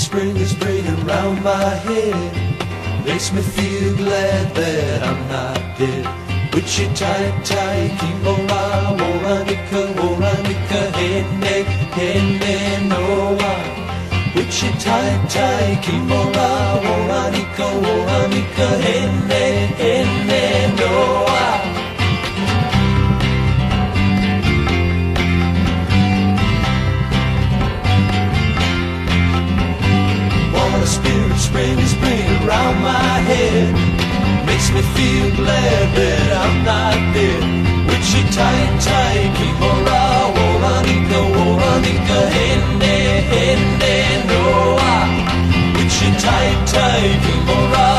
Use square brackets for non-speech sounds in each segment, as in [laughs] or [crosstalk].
spring is bringing round my head. Makes me feel glad that I'm not dead. Wichita, Taikimora, Waranika, Waranika, Hene, Hene, Noa. Wichita, Taikimora, Waranika, Waranika, Hene, Hene, Wichita, Taikimora, Waranika,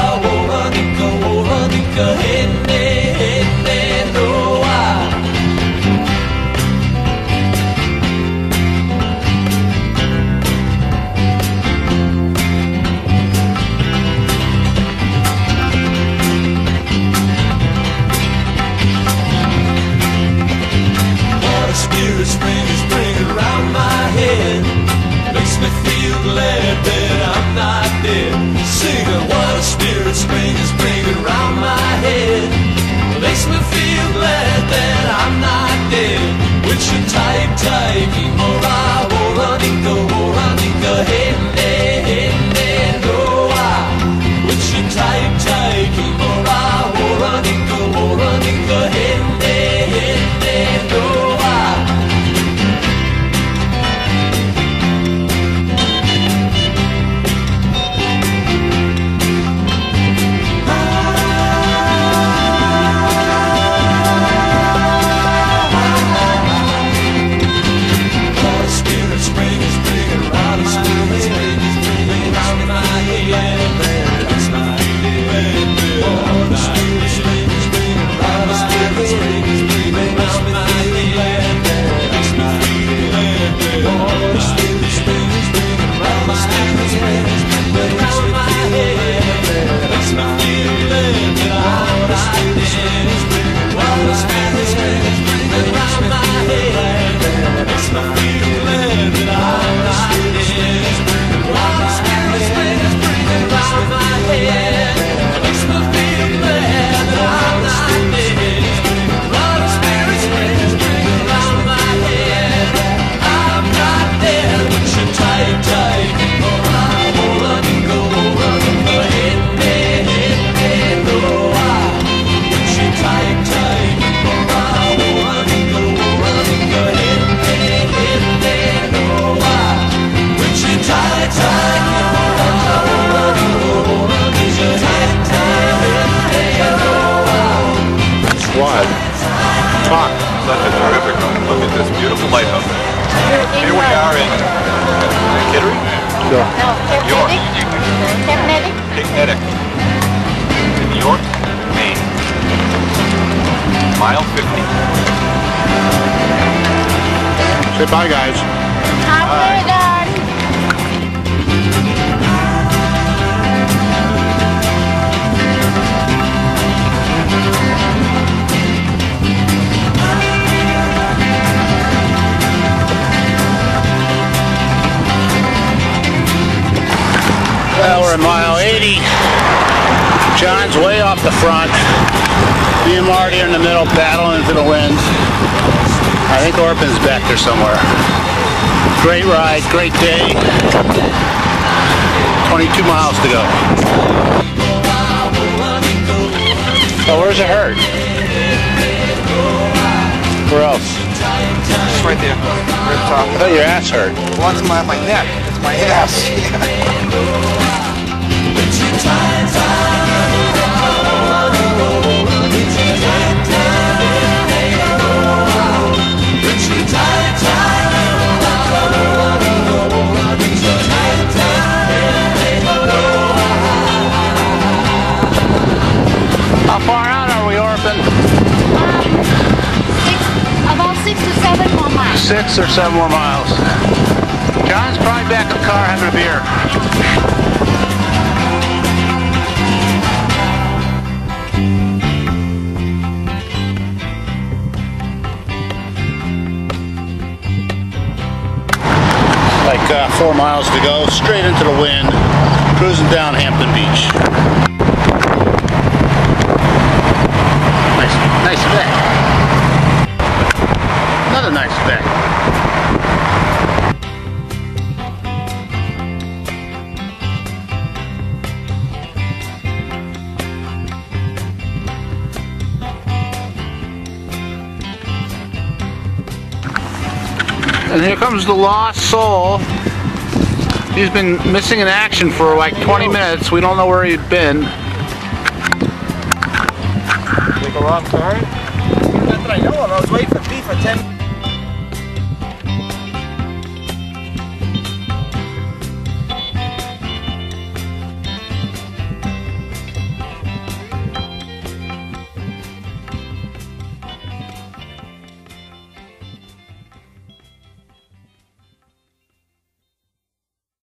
look at this beautiful lighthouse. Here we are in Kittery, Sure. No, York, Cape Neddick. Picnic, in York, Maine. Mile 50. Say bye, guys. Halfway done. Well, we're at mile 80. John's way off the front. Me and Marty are in the middle battling for the wind. I think Orapin's back there somewhere. Great ride, great day. 22 miles to go. Oh, where's it hurt? Where else? It's right there, right top. I thought your ass hurt. Well, it's my, my neck. It's my ass. [laughs] Six or seven more miles. John's probably back in the car having a beer. Like uh, four miles miles to go, straight into the wind, cruising down Hampton Beach. Nice, nice event. Another nice event. And here comes the lost soul. He's been missing in action for like 20 minutes. We don't know where he'd been. Take a? Not that I know of. I was waiting for 10